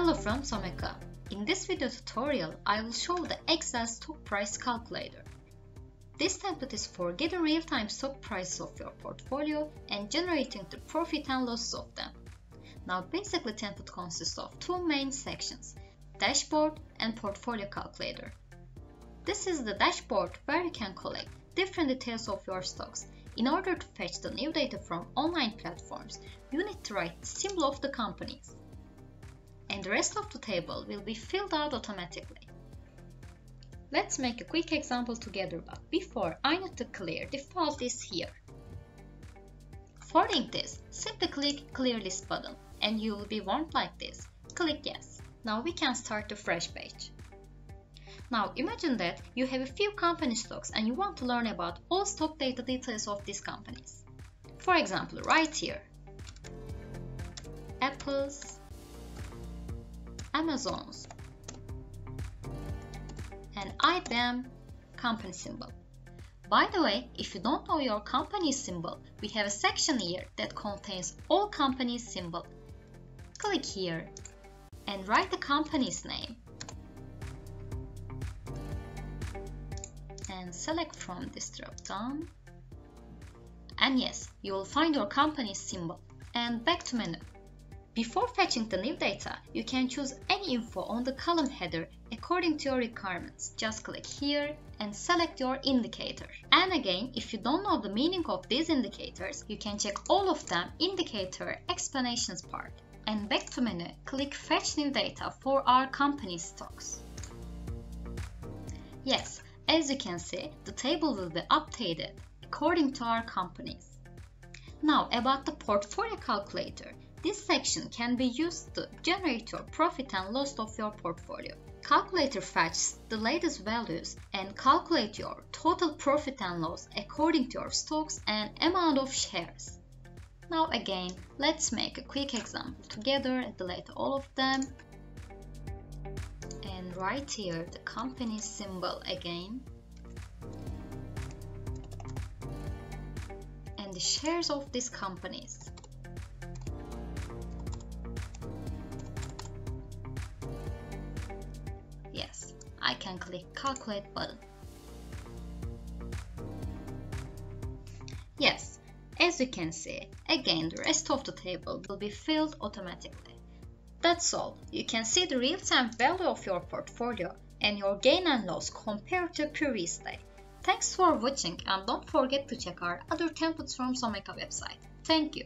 Hello from Someka. In this video tutorial, I will show the Excel stock price calculator. This template is for getting real-time stock prices of your portfolio and generating the profit and losses of them. Now basically template consists of two main sections, dashboard and portfolio calculator. This is the dashboard where you can collect different details of your stocks. In order to fetch the new data from online platforms, you need to write the symbol of the companies. And the rest of the table will be filled out automatically. Let's make a quick example together, but before I need to clear default is here. For doing this, simply click Clear List button and you will be warned like this. Click Yes. Now we can start the fresh page. Now imagine that you have a few company stocks and you want to learn about all stock data details of these companies. For example, right here, Apple's, Amazon's, and IBM company symbol. By the way, if you don't know your company symbol, we have a section here that contains all companies symbol. Click here and write the company's name and select from this drop down. And yes, you will find your company's symbol. And back to menu. Before fetching the new data, you can choose any info on the column header according to your requirements. Just click here and select your indicator. And again, if you don't know the meaning of these indicators, you can check all of them indicator explanations part. And back to menu, click fetch new data for our company stocks. Yes, as you can see, the table will be updated according to our companies. Now about the portfolio calculator. This section can be used to generate your profit and loss of your portfolio. Calculator fetches the latest values and calculate your total profit and loss according to your stocks and amount of shares. Now again, let's make a quick example together and delete all of them and right here the company symbol again and the shares of these companies yes I can click calculate button yes as you can see again the rest of the table will be filled automatically that's all. You can see the real-time value of your portfolio and your gain and loss compared to previous day. Thanks for watching and don't forget to check our other templates from Someka website. Thank you.